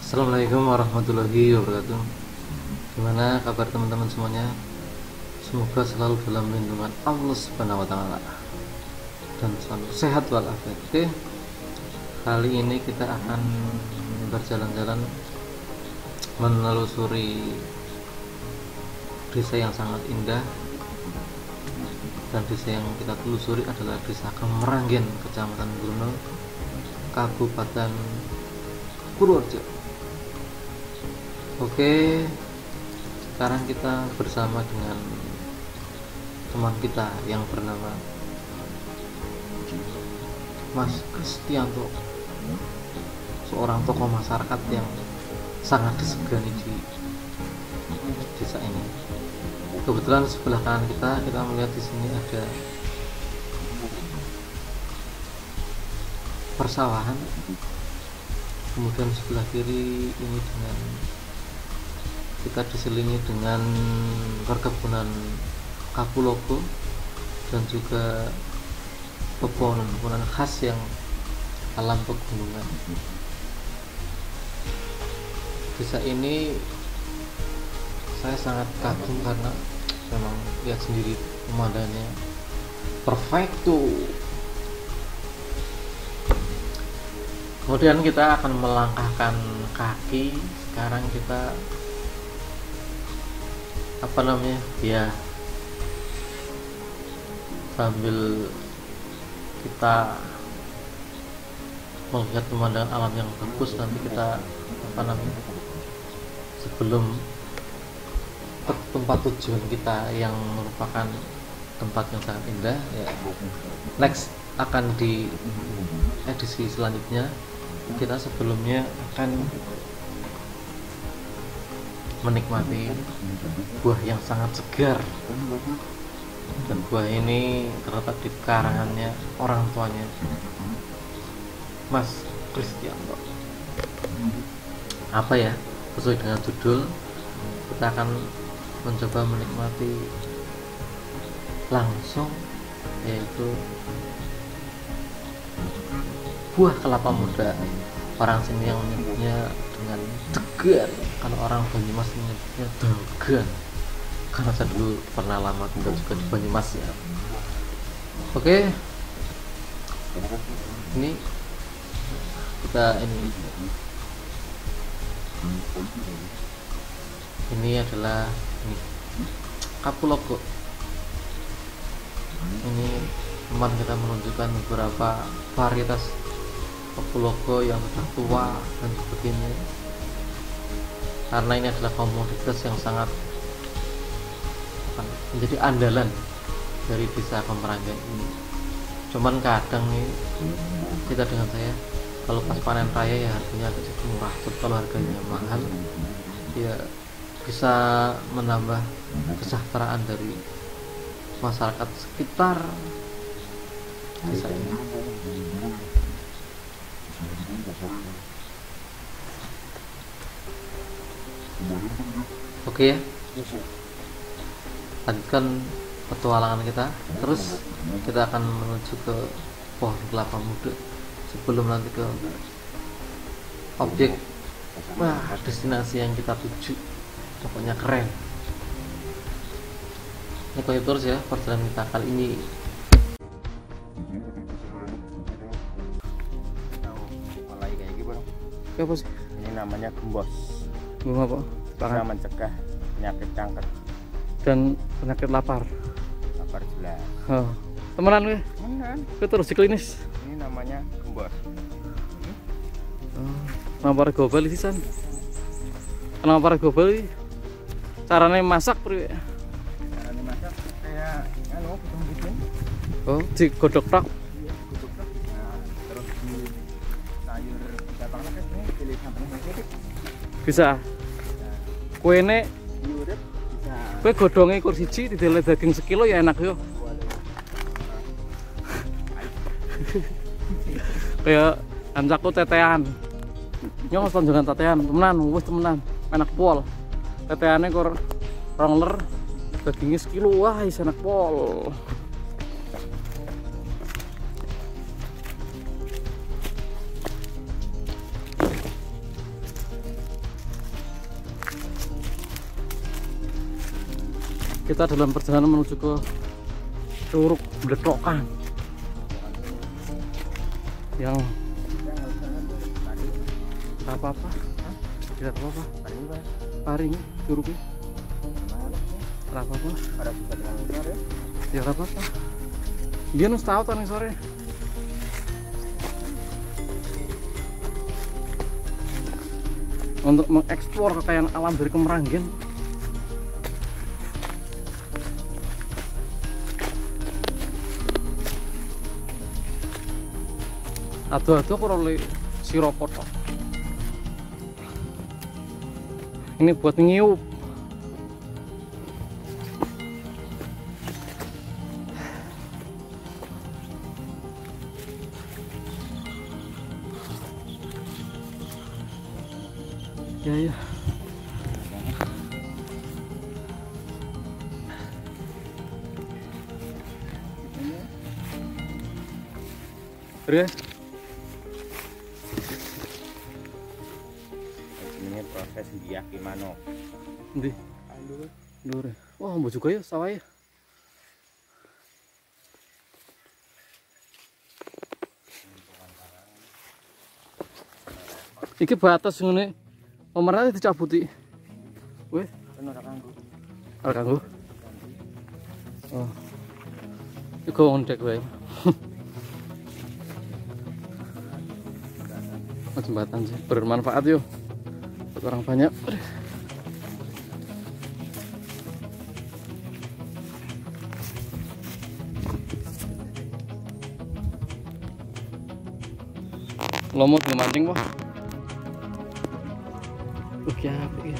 Assalamualaikum warahmatullahi wabarakatuh. Gimana kabar teman-teman semuanya? Semoga selalu dalam lindungan Allah subhanahu wa ta'ala Dan selalu sehat walafiat. Oke Kali ini kita akan berjalan-jalan Menelusuri Desa yang sangat indah. Dan desa yang kita telusuri adalah desa Kemeranggen, Kecamatan Bruno, Kabupaten Purworejo. Oke, sekarang kita bersama dengan teman kita yang bernama Mas Kristianto, seorang tokoh masyarakat yang sangat disegani di desa ini. Kebetulan sebelah kanan kita kita melihat di sini ada persawahan kemudian sebelah kiri ini dengan kita diselingi dengan perkebunan kapuloko dan juga pepohonan-pepohonan khas yang alam pegunungan. Desa ini saya sangat kagum karena memang lihat sendiri pemandangannya. Perfecto kemudian kita akan melangkahkan kaki. Sekarang kita apa namanya ya sambil kita melihat pemandangan alam yang bagus nanti kita apa namanya sebelum tempat tujuan kita yang merupakan tempat yang sangat indah ya next akan di edisi selanjutnya kita sebelumnya akan menikmati buah yang sangat segar. Dan buah ini terletak di karangannya orang tuanya Mas Kristianto. Apa ya? Sesuai dengan judul kita akan mencoba menikmati langsung yaitu buah kelapa muda orang sini yang menyebutnya dengan degan kalau orang Banyumas menyebutnya degan karena saya dulu pernah lama tinggal juga di Banyumas ya. Oke. Ini kita ini. Ini adalah ini. Kapuloko. Ini teman kita menunjukkan beberapa varietas Kapuloko yang sudah tua dan sebagainya. Karena ini adalah komoditas yang sangat menjadi andalan dari desa Kemeranggan ini. Cuman kadang nih kita dengan saya kalau pas panen raya ya harganya agak murah kalau harganya mahal ya bisa menambah kesejahteraan dari masyarakat sekitar. Desa ini. Oke ya. Lanjutkan petualangan kita. Terus kita akan menuju ke pohon kelapa muda sebelum nanti ke objek wah destinasi yang kita tuju pokoknya keren ini terus ya perjalanan kita kali ini apa sih ini namanya gembos. Bunga apa? Bisa mencegah penyakit kanker. Dan penyakit lapar. Lapar jelas. Oh. temenan gue Beneran. gue terus di klinis ini namanya gembos. Oh. nama global sih san? Global sih caranya masak pri cara dimasak kayak anu bikin oh digodok tok bisa. Kue ini kue godongnya kur siji didele daging sekilo ya enak yo. Kayak anjakku tetean. Nyong tonjolan tetean. Temenan wis temenan. Enak pol. Teteannya kur rongler dagingnya sekilo. Wah is enak pol kita dalam perjalanan menuju ke Curug Bletrokan yang Ya, apa-apa tidak apa-apa. Paring curugnya tidak apa-apa. Ya. ya tidak apa-apa. Dia nus tahu tadi sore. Untuk mengeksplor kekayaan alam dari Kemeranggen Ado-ado aku oleh siropot. Ini buat ngiup. Ya ya. Terus biak gimana? Ndi? Lur. Wah, mbok juga ya sawah ya. Iki batas ngene. Pemerintah dicabuti. Weh, Kan ora kanggo. ora kanggo. Oh. Iku ondek wae. Jembatan sih bermanfaat yuk buat orang banyak. Lomot belum mancing wah. Uh, ya, ya.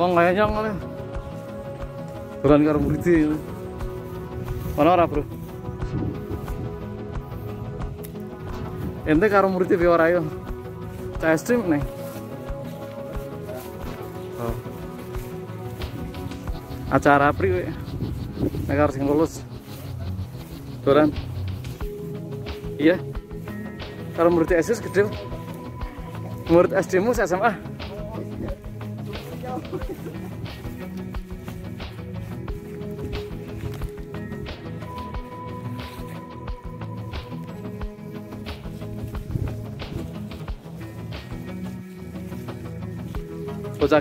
Wong kayaknya ngene. Bukan karo murid Mana ora, Bro? Ente karo murid piye ora yo? Cah stream nih. Oh. Acara pri we. Nek harus sing lulus. Iya. Kalau murid SD gede. Murid SD mu SMA. Bocah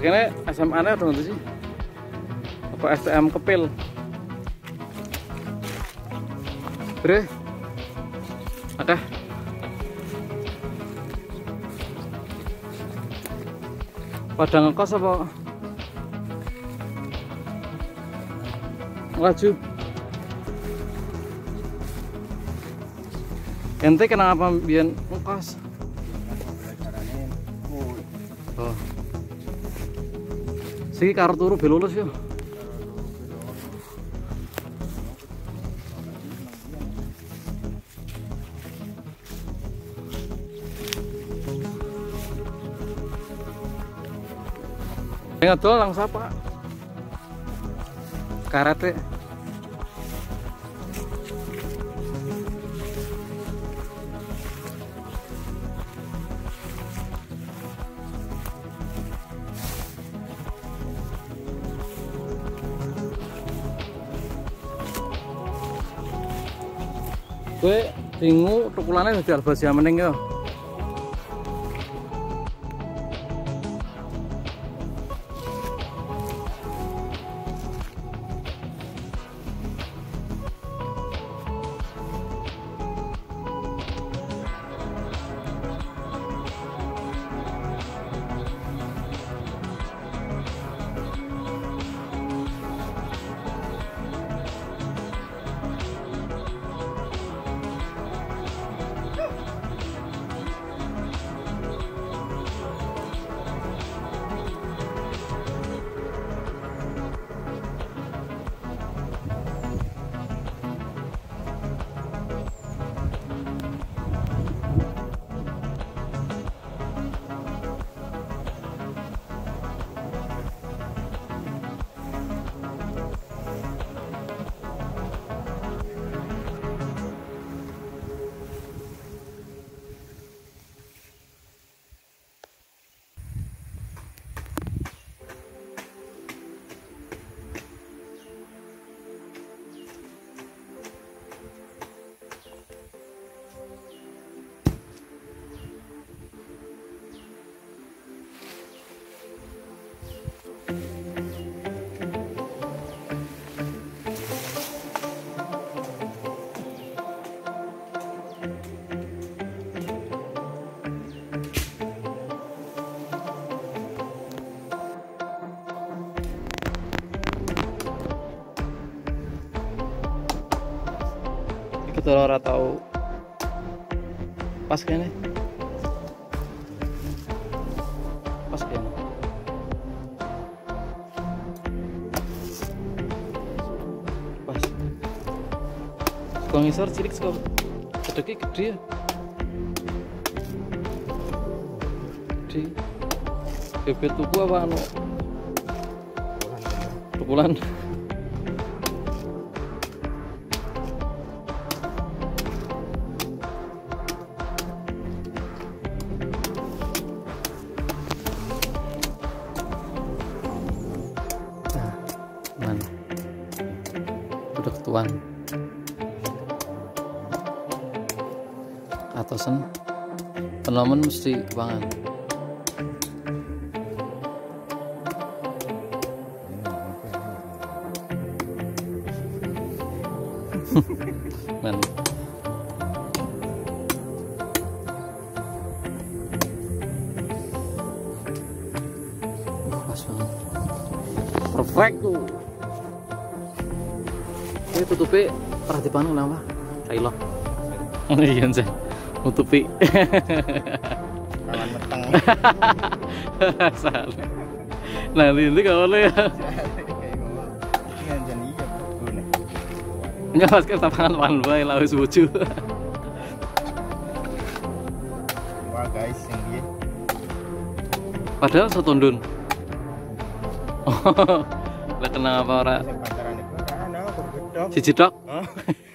kene SMA nya udah sih? Apa STM kepil? Bre? Oke Pada ngekos apa? Laju Ente kenapa biar ngekos? Oh. Karo turu be lulus yo. Ingat tuh lang sapa? Karate. Kowe dingu tukulane dadi albasia meneng yo. Betul ora tau pas kene? Pas kene. Pas. Saka ngisor cilik saka cedeke gede ya. Gede. Bebet tuku apa anu? Tukulan penemen mesti? Uh, Pas banget. Perfect tuh. Ini dipanu nama? Kailok. Iya sih. Nutupi. Tangan meteng. Salah. Nah, ini kalau ya. Iya betul nih. Nyawas kan tapangan wan bae lah wis bojo. Wah guys, yang dia Padahal setundun. Oh, lah kenapa ora siji tok?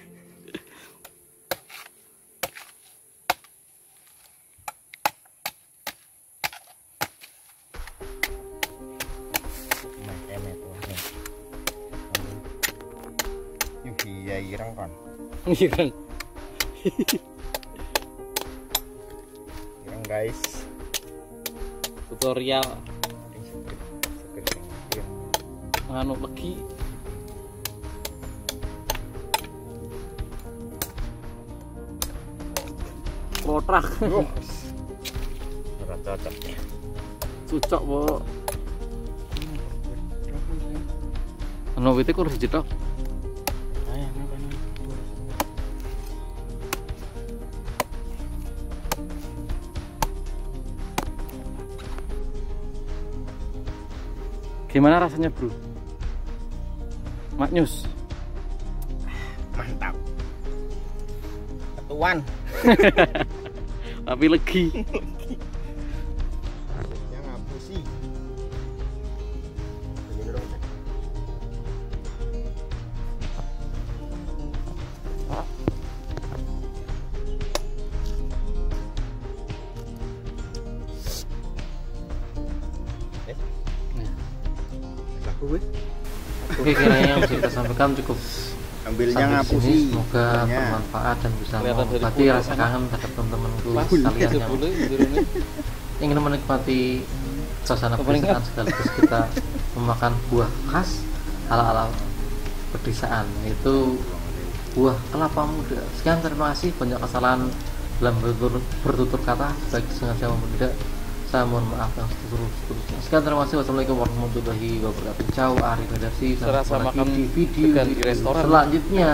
Ireng kan. Iya kan. Ireng guys. Tutorial anu legi. Kotrak. Wah. Ora cocok. Cucok, Bu. Anu wite kok siji Gimana rasanya, Bro? Maknyus. Mantap. Ketuan. Tapi legi. Yang Oke, kiranya yang bisa kita sampaikan cukup Ambilnya sampai ngapu sini. sih. Semoga bermanfaat dan bisa mengobati rasa kan? kangen terhadap teman-temanku sekalian yang ingin menikmati suasana pedesaan sekaligus kita memakan buah khas ala-ala pedesaan yaitu buah kelapa muda. Sekian terima kasih banyak kesalahan dalam bertutur, bertutur kata baik sengaja maupun tidak. Saya mohon maaf yang seterusnya. Sekian terima kasih. Wassalamualaikum warahmatullahi wabarakatuh. Ciao, Ari Redaksi. Sampai jumpa di video selanjutnya.